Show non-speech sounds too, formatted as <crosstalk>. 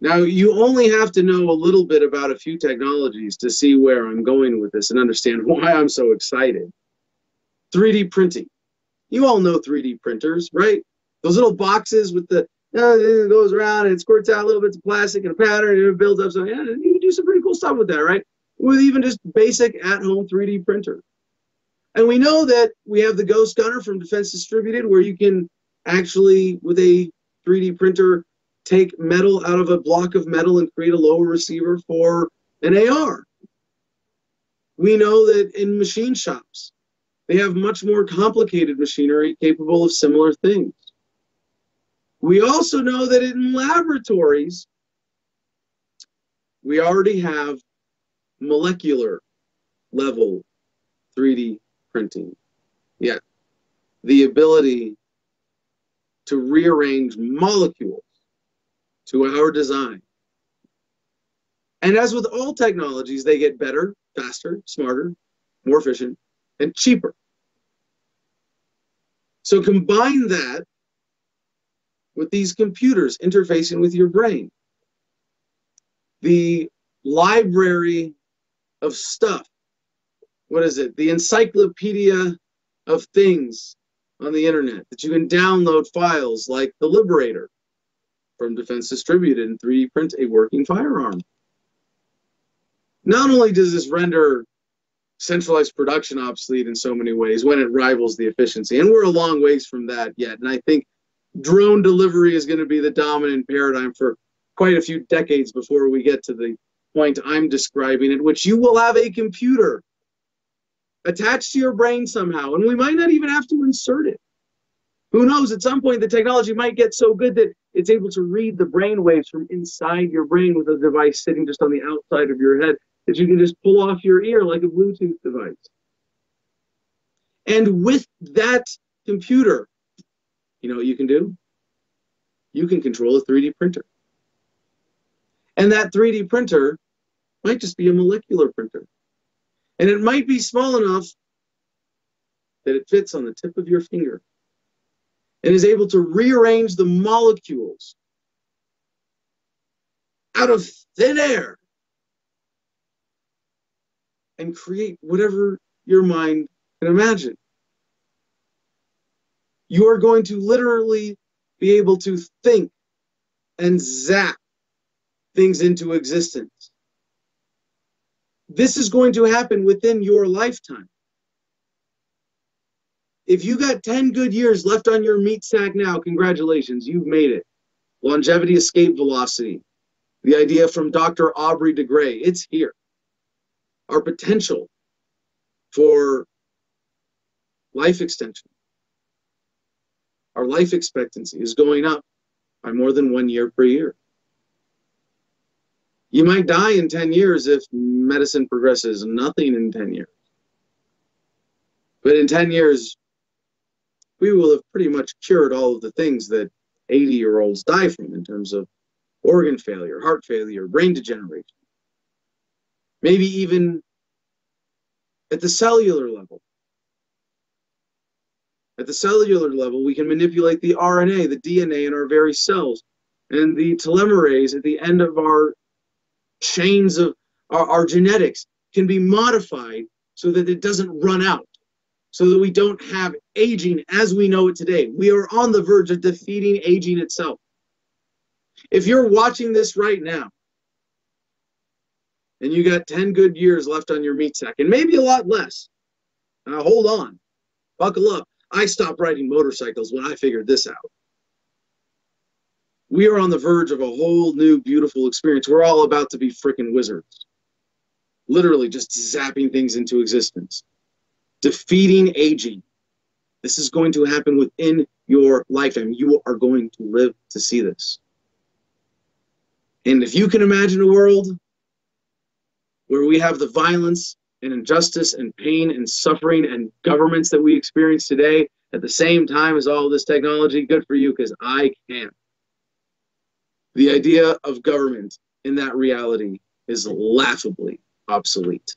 Now, you only have to know a little bit about a few technologies to see where I'm going with this and understand <laughs> why I'm so excited. 3D printing. You all know 3D printers, right? Those little boxes with the uh, it goes around and it squirts out little bits of plastic and a pattern and it builds up. So yeah, you can do some pretty cool stuff with that, right? With even just basic at-home 3D printer. And we know that we have the Ghost Gunner from Defense Distributed, where you can actually, with a 3D printer, take metal out of a block of metal and create a lower receiver for an AR. We know that in machine shops, they have much more complicated machinery capable of similar things. We also know that in laboratories, we already have molecular level 3D printing. yet the ability to rearrange molecules to our design. And as with all technologies, they get better, faster, smarter, more efficient, and cheaper. So combine that with these computers interfacing with your brain. The library of stuff. What is it? The encyclopedia of things on the internet that you can download files like the Liberator from Defense Distributed and 3D print a working firearm. Not only does this render centralized production obsolete in so many ways when it rivals the efficiency, and we're a long ways from that yet. And I think drone delivery is going to be the dominant paradigm for quite a few decades before we get to the point I'm describing, at which you will have a computer attached to your brain somehow, and we might not even have to insert it. Who knows? At some point, the technology might get so good that it's able to read the brain waves from inside your brain with a device sitting just on the outside of your head that you can just pull off your ear like a Bluetooth device. And with that computer, you know what you can do? You can control a 3D printer. And that 3D printer might just be a molecular printer. And it might be small enough that it fits on the tip of your finger and is able to rearrange the molecules out of thin air and create whatever your mind can imagine. You are going to literally be able to think and zap things into existence. This is going to happen within your lifetime. If you got 10 good years left on your meat sack now, congratulations, you've made it. Longevity escape velocity. The idea from Dr. Aubrey de Grey, it's here. Our potential for life extension. Our life expectancy is going up by more than one year per year. You might die in 10 years if medicine progresses nothing in 10 years. But in 10 years, we will have pretty much cured all of the things that 80 year olds die from in terms of organ failure, heart failure, brain degeneration. Maybe even at the cellular level. At the cellular level, we can manipulate the RNA, the DNA in our very cells, and the telomerase at the end of our chains of our, our genetics can be modified so that it doesn't run out so that we don't have aging as we know it today. We are on the verge of defeating aging itself. If you're watching this right now, and you got 10 good years left on your meat sack, and maybe a lot less, now hold on, buckle up. I stopped riding motorcycles when I figured this out. We are on the verge of a whole new beautiful experience. We're all about to be freaking wizards. Literally just zapping things into existence defeating aging. This is going to happen within your lifetime. You are going to live to see this. And if you can imagine a world where we have the violence and injustice and pain and suffering and governments that we experience today at the same time as all this technology, good for you because I can't. The idea of government in that reality is laughably obsolete.